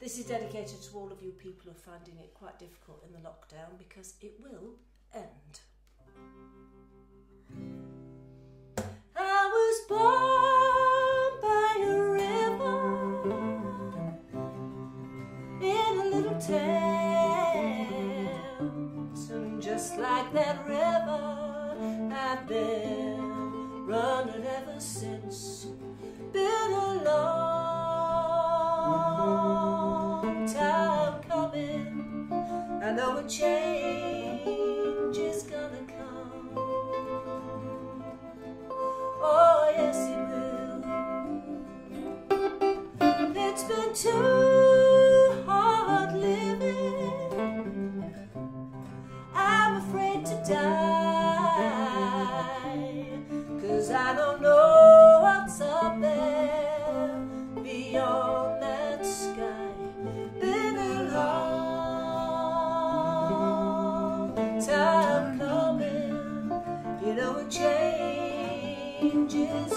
This is dedicated mm-hmm. to all of you people who are finding it quite difficult in the lockdown because it will end. I was born by a river in a little and just like that river, I've been running ever since. Change is gonna come. Oh, yes, it will. It's been too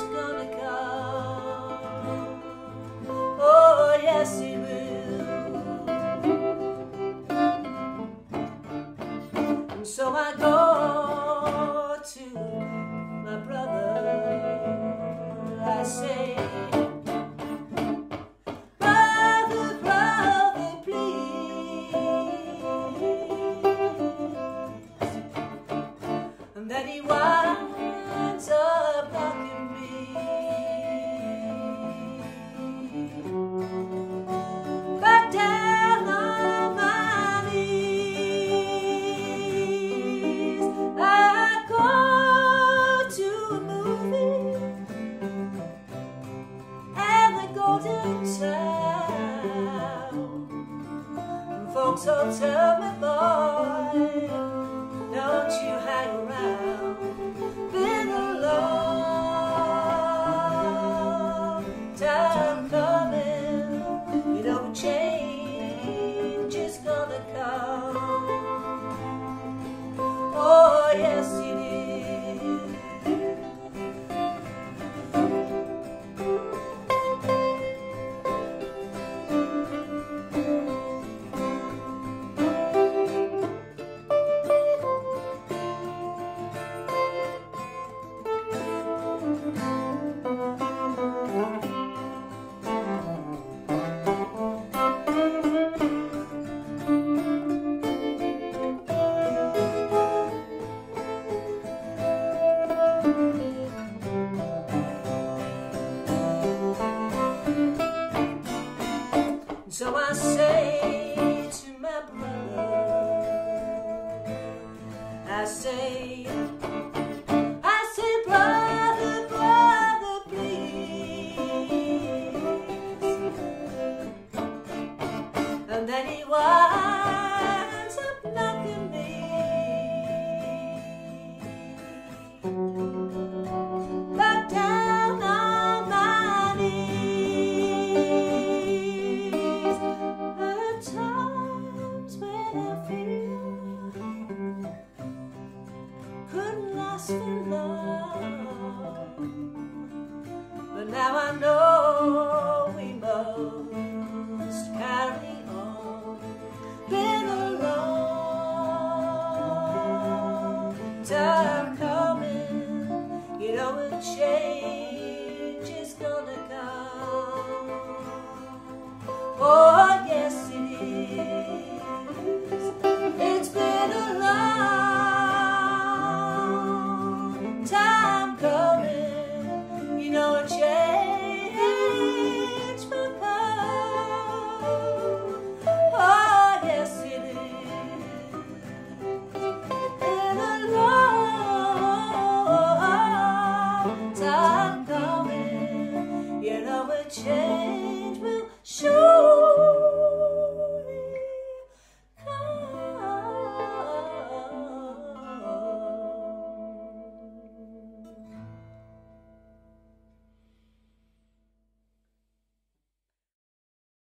gonna come. Oh, yes, it will. And so I go to my brother. I say, town. Folks all tell me, boy, So I say time coming, you know a change is gonna come. Oh, our chest.